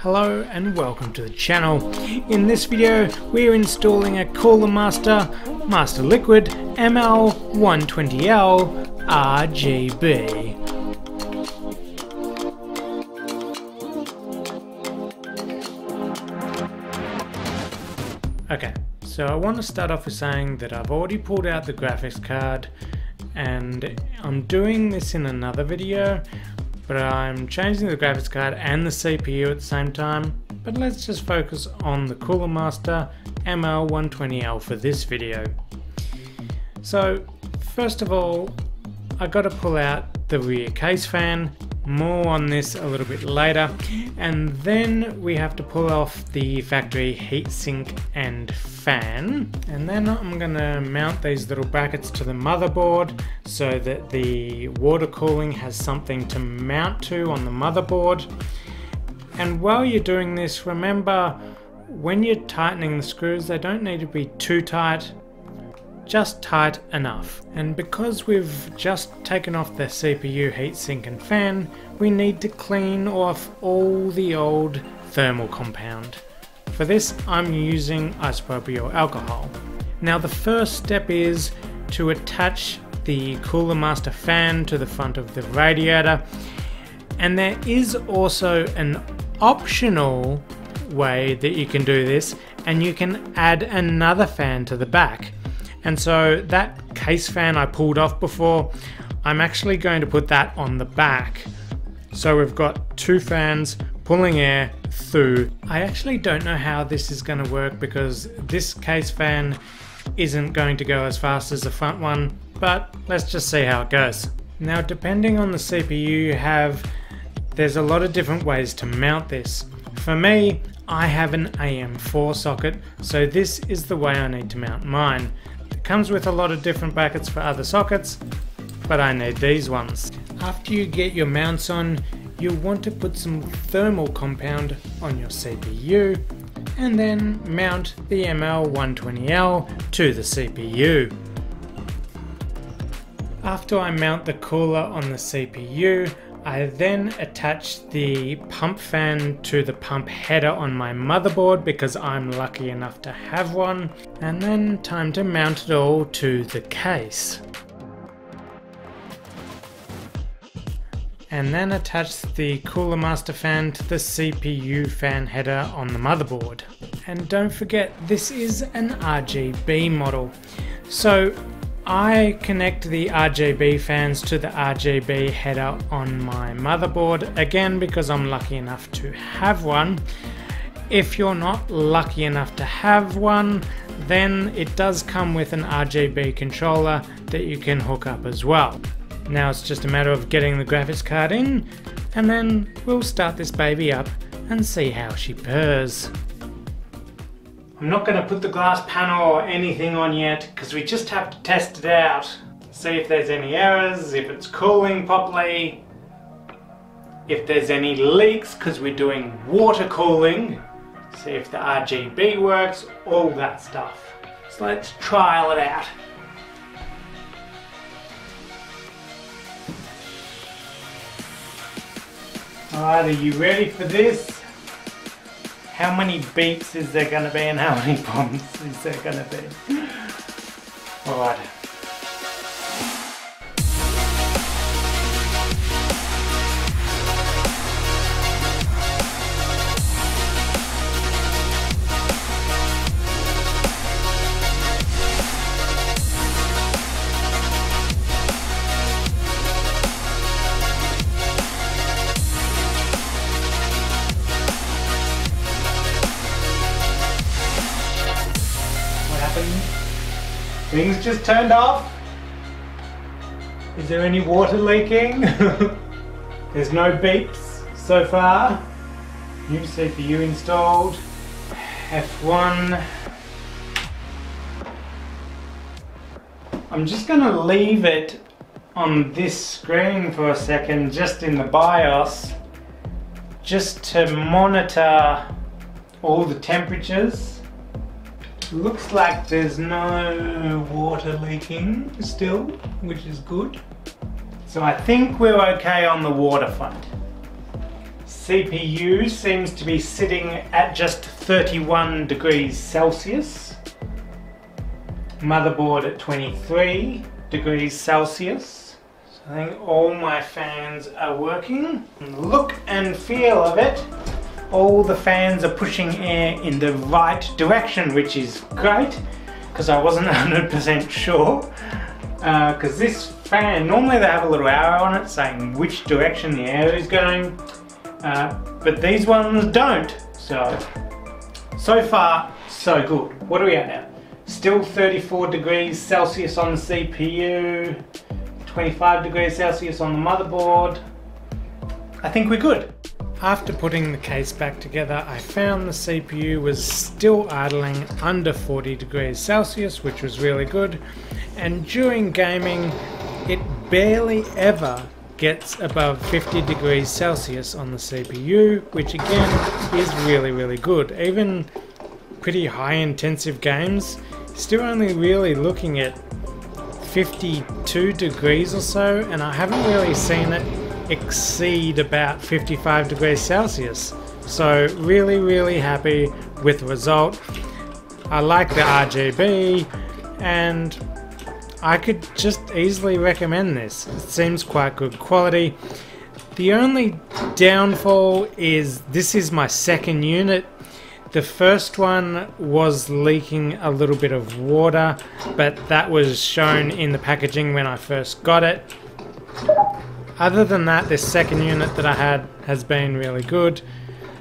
Hello and welcome to the channel. In this video we are installing a Cooler Master Master Liquid ML120L RGB. Okay, so I want to start off with saying that I've already pulled out the graphics card and I'm doing this in another video but I'm changing the graphics card and the CPU at the same time but let's just focus on the Cooler Master ML120L for this video. So first of all I got to pull out the rear case fan more on this a little bit later. And then we have to pull off the factory heatsink and fan. And then I'm gonna mount these little brackets to the motherboard so that the water cooling has something to mount to on the motherboard. And while you're doing this, remember when you're tightening the screws, they don't need to be too tight just tight enough. And because we've just taken off the CPU heatsink and fan, we need to clean off all the old thermal compound. For this I'm using isopropyl alcohol. Now the first step is to attach the Cooler Master fan to the front of the radiator and there is also an optional way that you can do this and you can add another fan to the back. And so that case fan I pulled off before, I'm actually going to put that on the back. So we've got two fans pulling air through. I actually don't know how this is going to work because this case fan isn't going to go as fast as the front one, but let's just see how it goes. Now depending on the CPU you have, there's a lot of different ways to mount this. For me, I have an AM4 socket, so this is the way I need to mount mine. Comes with a lot of different brackets for other sockets, but I need these ones. After you get your mounts on, you'll want to put some thermal compound on your CPU and then mount the ML120L to the CPU. After I mount the cooler on the CPU, I then attach the pump fan to the pump header on my motherboard because I'm lucky enough to have one, and then time to mount it all to the case. And then attach the Cooler Master fan to the CPU fan header on the motherboard. And don't forget, this is an RGB model. So I connect the RGB fans to the RGB header on my motherboard, again because I'm lucky enough to have one. If you're not lucky enough to have one, then it does come with an RGB controller that you can hook up as well. Now it's just a matter of getting the graphics card in, and then we'll start this baby up and see how she purrs. I'm not going to put the glass panel or anything on yet because we just have to test it out. See if there's any errors, if it's cooling properly, if there's any leaks because we're doing water cooling, see if the RGB works, all that stuff. So let's trial it out. Alright, are you ready for this? How many beeps is there going to be and how many bombs is there going to be? Things just turned off. Is there any water leaking? There's no beeps so far. New CPU installed. F1. I'm just going to leave it on this screen for a second, just in the BIOS, just to monitor all the temperatures. Looks like there's no water leaking still, which is good. So I think we're okay on the water front. CPU seems to be sitting at just 31 degrees Celsius. Motherboard at 23 degrees Celsius. So I think all my fans are working. Look and feel of it, all the fans are pushing air in the right direction, which is great because I wasn't 100% sure. Because uh, this fan, normally they have a little arrow on it saying which direction the air is going. Uh, but these ones don't. So, so far, so good. What are we at now? Still 34 degrees Celsius on the CPU, 25 degrees Celsius on the motherboard. I think we're good. After putting the case back together, I found the CPU was still idling under 40 degrees Celsius, which was really good. And during gaming, it barely ever gets above 50 degrees Celsius on the CPU, which again is really, really good. Even pretty high intensive games, still only really looking at 52 degrees or so, and I haven't really seen it exceed about 55 degrees Celsius. So really, really happy with the result. I like the RGB and I could just easily recommend this. It seems quite good quality. The only downfall is this is my second unit. The first one was leaking a little bit of water, but that was shown in the packaging when I first got it. Other than that, this second unit that I had has been really good.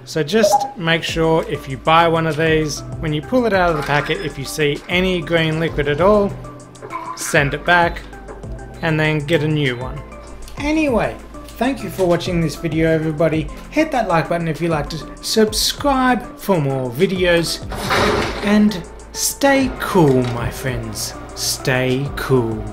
So just make sure if you buy one of these, when you pull it out of the packet, if you see any green liquid at all, send it back, and then get a new one. Anyway, thank you for watching this video everybody. Hit that like button if you liked it, subscribe for more videos, and stay cool my friends. Stay cool.